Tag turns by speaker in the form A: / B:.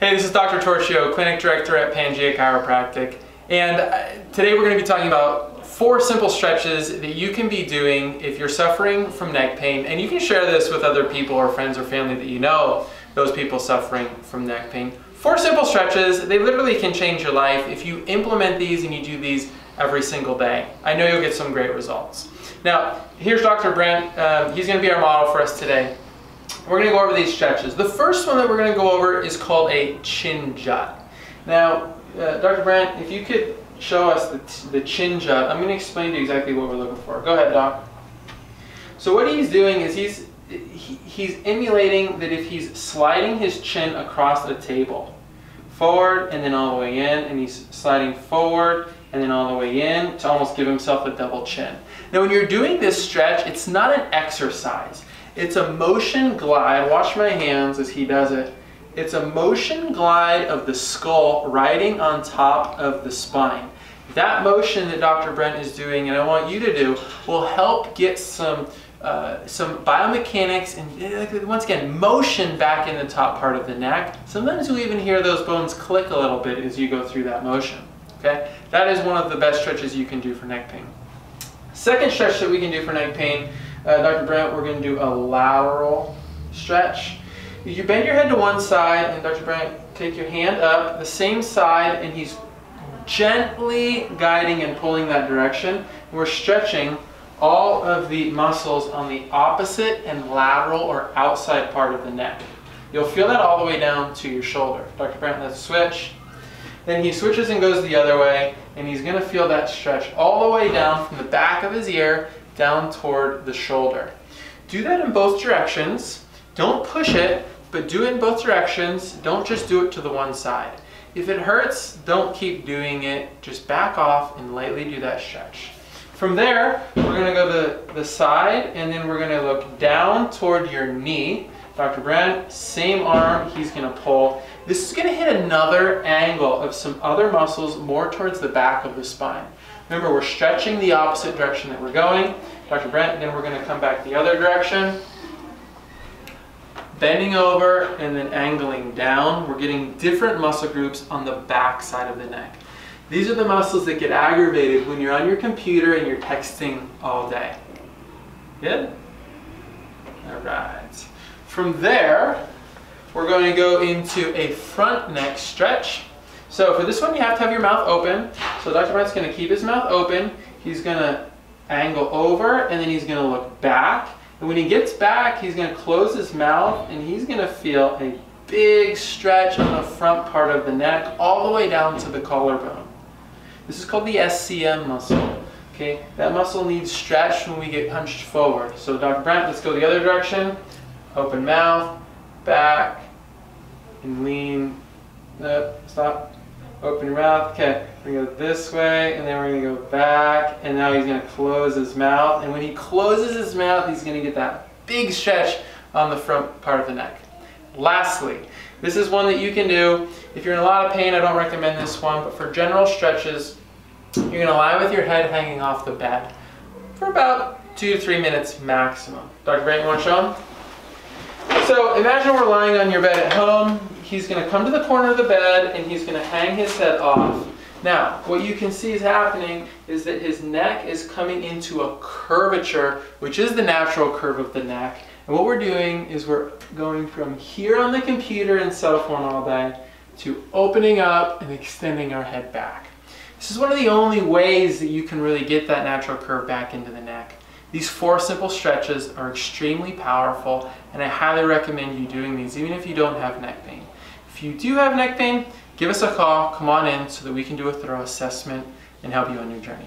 A: Hey, this is Dr. Torchio, Clinic Director at Pangea Chiropractic. And uh, today we're going to be talking about four simple stretches that you can be doing if you're suffering from neck pain. And you can share this with other people or friends or family that you know, those people suffering from neck pain. Four simple stretches, they literally can change your life if you implement these and you do these every single day. I know you'll get some great results. Now, here's Dr. Brent. Um, he's going to be our model for us today. We're going to go over these stretches. The first one that we're going to go over is called a chin jut. Now, uh, Dr. Brent, if you could show us the, the chin jut, I'm going to explain to you exactly what we're looking for. Go ahead, Doc. So what he's doing is he's, he, he's emulating that if he's sliding his chin across the table, forward and then all the way in, and he's sliding forward and then all the way in to almost give himself a double chin. Now when you're doing this stretch, it's not an exercise. It's a motion glide. Watch my hands as he does it. It's a motion glide of the skull riding on top of the spine. That motion that Dr. Brent is doing, and I want you to do, will help get some uh, some biomechanics and once again motion back in the top part of the neck. Sometimes you'll even hear those bones click a little bit as you go through that motion. Okay, that is one of the best stretches you can do for neck pain. Second stretch that we can do for neck pain uh, Dr. Brent, we're going to do a lateral stretch. You bend your head to one side, and Dr. Brent, take your hand up the same side, and he's gently guiding and pulling that direction. We're stretching all of the muscles on the opposite and lateral or outside part of the neck. You'll feel that all the way down to your shoulder. Dr. Brent, let's switch. Then he switches and goes the other way, and he's going to feel that stretch all the way down from the back of his ear down toward the shoulder. Do that in both directions. Don't push it, but do it in both directions. Don't just do it to the one side. If it hurts, don't keep doing it. Just back off and lightly do that stretch. From there, we're going to go to the side and then we're going to look down toward your knee. Dr. Brent, same arm, he's going to pull. This is going to hit another angle of some other muscles more towards the back of the spine. Remember, we're stretching the opposite direction that we're going. Dr. Brent, then we're going to come back the other direction. Bending over and then angling down. We're getting different muscle groups on the back side of the neck. These are the muscles that get aggravated when you're on your computer and you're texting all day. Good? All right. From there, we're going to go into a front neck stretch. So for this one, you have to have your mouth open. So Dr. Brent's going to keep his mouth open. He's going to angle over, and then he's going to look back. And when he gets back, he's going to close his mouth, and he's going to feel a big stretch on the front part of the neck, all the way down to the collarbone. This is called the SCM muscle. Okay, that muscle needs stretch when we get hunched forward. So Dr. Brent, let's go the other direction. Open mouth, back, and lean. No, stop. Open your mouth. Okay, we're to go this way, and then we're to go back, and now he's to close his mouth. And when he closes his mouth, he's to get that big stretch on the front part of the neck. Lastly, this is one that you can do. If you're in a lot of pain, I don't recommend this one, but for general stretches, you're to lie with your head hanging off the bed for about two to three minutes maximum. Dr. Brent, you want to show him? So imagine we're lying on your bed at home he's going to come to the corner of the bed and he's going to hang his head off. Now, what you can see is happening is that his neck is coming into a curvature, which is the natural curve of the neck. And what we're doing is we're going from here on the computer and cell phone all day to opening up and extending our head back. This is one of the only ways that you can really get that natural curve back into the neck. These four simple stretches are extremely powerful and I highly recommend you doing these even if you don't have neck pain. If you do have neck pain, give us a call, come on in so that we can do a thorough assessment and help you on your journey.